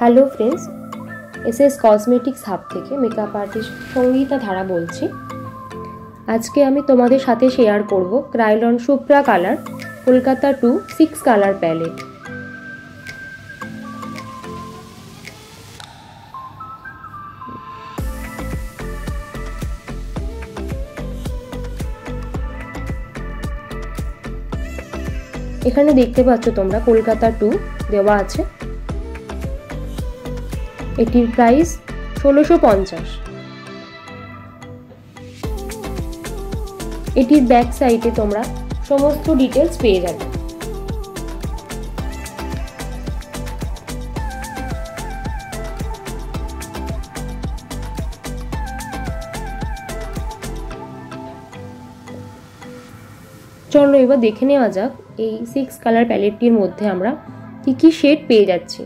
Hello friends S S cosmetics hub থেকে makeup artist Sangeeta Dhara বলছি। আজকে আমি তোমাদের সাথে শেয়ার করব Kryolan Supra colour Kolkata two six colour palette এখানে দেখতে পাচ্ছ তোমরা কলকাতা টু দেওয়া আছে। এটির প্রাইস ষোলোশো পঞ্চাশ। এটির ব্যাক সাইডে তোমরা সমস্ত ডিটেলস পেয়ে যাবে। চলো এবার দেখে নেওয়া যাক এই সিক্স কালার প্যালেটটির মধ্যে আমরা কি কি শেড পেয়ে যাচ্ছি।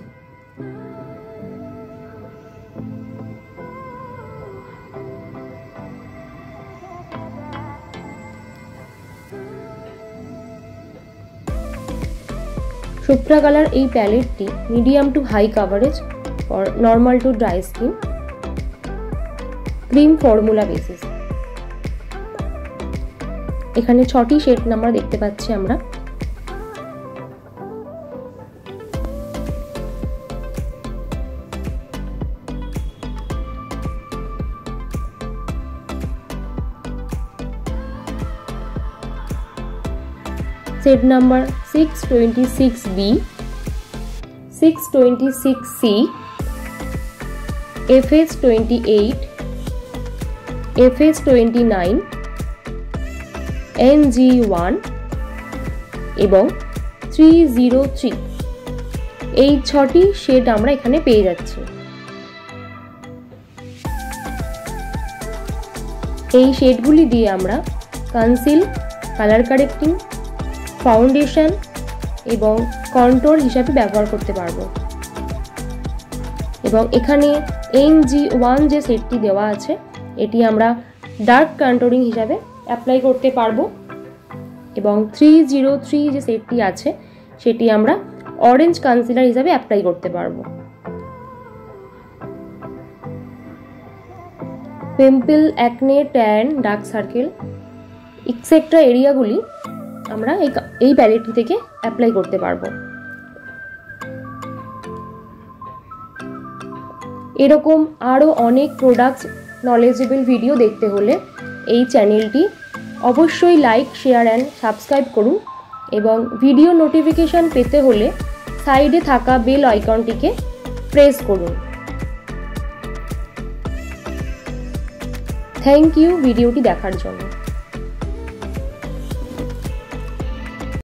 সুপ্রা কালার এই প্যালেটটি medium to high coverage for normal to dry skin. Cream formula basis. এখানে ছটি শেড নাম্বার দেখতে পাচ্ছি আমরা। Set number six twenty six B six twenty six C F S twenty eight F S twenty nine N G one এবং three zero three এই ছটি shade আমরা এখানে পেয়ে যাচ্ছি। এই শেডগুলি দিয়ে আমরা কনসিল কালার কারেক্টিং ফাউন্ডেশন এবং কন্ট্রোল হিসাবে ব্যবহার করতে পারব। এবং এখানে এন জি ওয়ান যে সেটটি দেওয়া আছে, এটি আমরা ডার্ক কন্ট্রোলিং হিসাবে অ্যাপ্লাই করতে পারব। এবং থ্রি জিরো থ্রি যে সেটটি আছে, সেটি আমরা অরেঞ্জ কনসিলার হিসাবে অ্যাপ্লাই করতে পারব। Pimple, acne, tan, dark circle etcetera এরিয়াগুলি আমরা এই এই প্যালেটটি থেকে অ্যাপ্লাই করতে পারব। এরকম আরও অনেক প্রোডাক্টস নলেজেবল ভিডিও দেখতে হলে এই চ্যানেলটি অবশ্যই লাইক শেয়ার অ্যান্ড সাবস্ক্রাইব করুন এবং ভিডিও নোটিফিকেশান পেতে হলে সাইডে থাকা বেল আইকনটিকে প্রেস করুন। থ্যাংক ইউ ভিডিওটি দেখার জন্য।